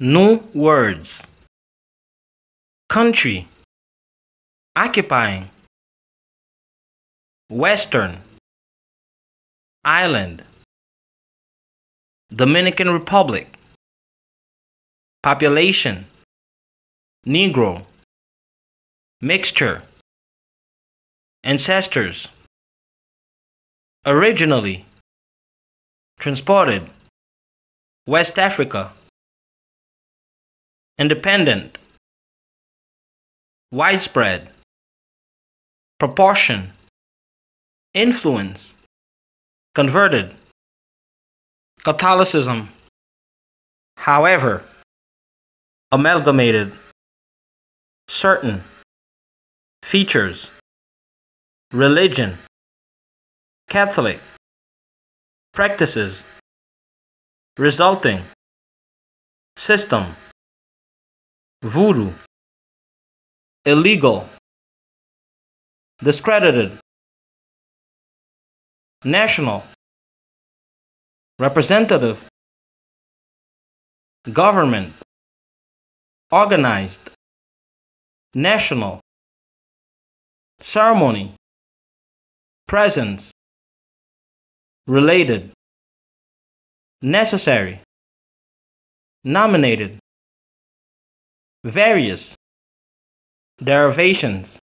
New words. Country. Occupying. Western. Island. Dominican Republic. Population. Negro. Mixture. Ancestors. Originally. Transported. West Africa. Independent. Widespread. Proportion. Influence. Converted. Catholicism. However. Amalgamated. Certain. Features. Religion. Catholic. Practices. Resulting. System. Voodoo. Illegal. Discredited. National. Representative. Government. Organized. National. Ceremony. Presence. Related. Necessary. Nominated. Various. Derivations.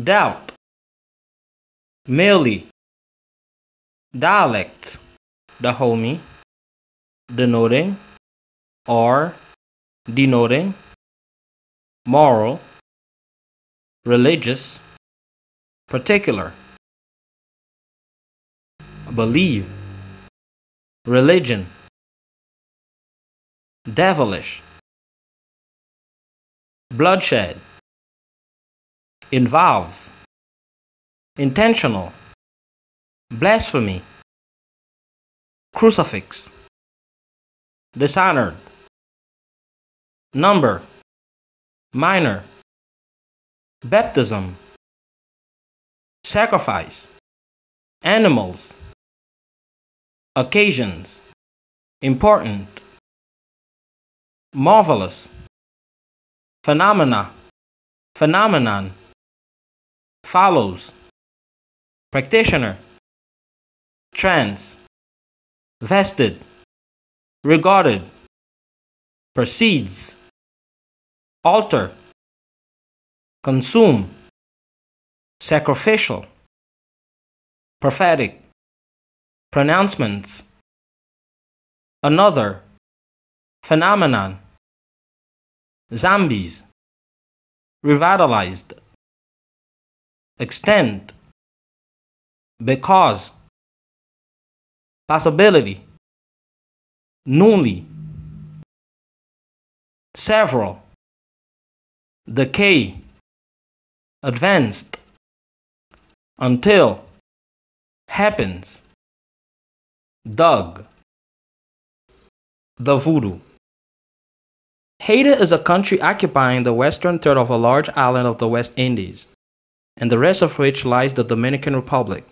Doubt. Merely. Dialect. Dahomey. Denoting. Or. Denoting. Moral. Religious. Particular. Believe. Religion. Devilish. Bloodshed. Involves. Intentional. Blasphemy. Crucifix. Dishonored. Number. Minor. Baptism. Sacrifice. Animals. Occasions. Important. Marvelous. Phenomena. Phenomenon. Follows. Practitioner. Trance. Vested. Regarded. Proceeds. Alter. Consume. Sacrificial. Prophetic. Pronouncements. Another. Phenomenon. Zombies. Revitalized. Extent. Because. Possibility. Newly. Several. Decay. Advanced. Until. Happens. Dug. The Voodoo. Haiti is a country occupying the western third of a large island of the West Indies, and the rest of which lies the Dominican Republic.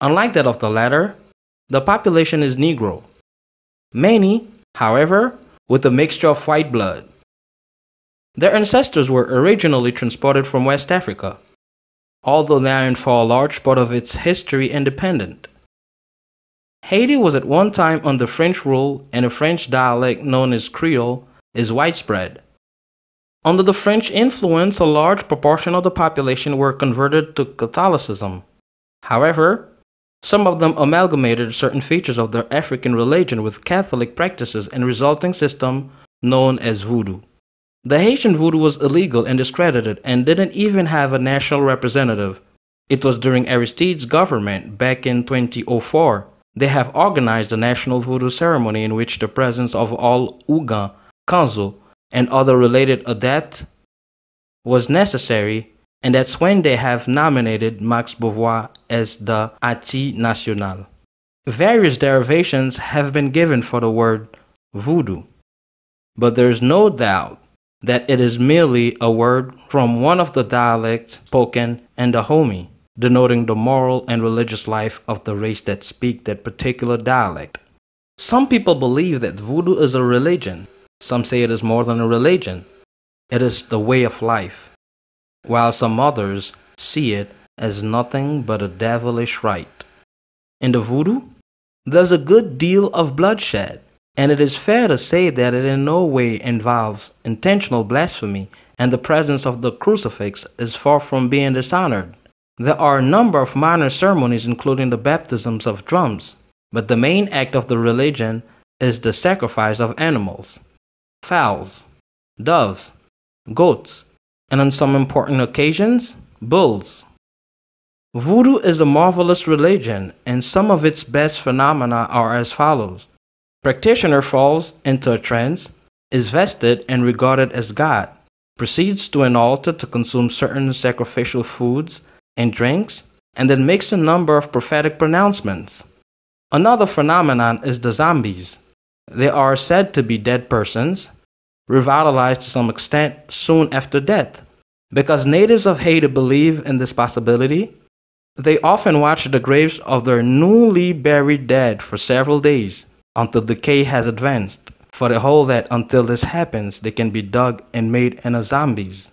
Unlike that of the latter, the population is Negro. Many, however, with a mixture of white blood. Their ancestors were originally transported from West Africa, although now and for a large part of its history independent. Haiti was at one time under French rule and a French dialect known as Creole is widespread. Under the French influence, a large proportion of the population were converted to Catholicism. However, some of them amalgamated certain features of their African religion with Catholic practices and resulting system known as voodoo. The Haitian voodoo was illegal and discredited and didn't even have a national representative. It was during Aristide's government back in 2004 they have organized a national voodoo ceremony in which the presence of all Ougan, Kanzo, and other related adepts was necessary and that's when they have nominated Max Beauvoir as the Ati National. Various derivations have been given for the word voodoo, but there is no doubt that it is merely a word from one of the dialects spoken in Dahomey, denoting the moral and religious life of the race that speak that particular dialect. Some people believe that voodoo is a religion. Some say it is more than a religion. It is the way of life. While some others see it as nothing but a devilish rite. In the voodoo, there's a good deal of bloodshed, and it is fair to say that it in no way involves intentional blasphemy, and the presence of the crucifix is far from being dishonored. There are a number of minor ceremonies, including the baptisms of drums, but the main act of the religion is the sacrifice of animals fowls, doves, goats, and on some important occasions, bulls. Voodoo is a marvelous religion, and some of its best phenomena are as follows. Practitioner falls into a trance, is vested and regarded as God, proceeds to an altar to consume certain sacrificial foods and drinks, and then makes a number of prophetic pronouncements. Another phenomenon is the zombies. They are said to be dead persons, revitalized to some extent soon after death. Because natives of Haiti believe in this possibility, they often watch the graves of their newly buried dead for several days until decay has advanced, for they hold that until this happens they can be dug and made into zombies.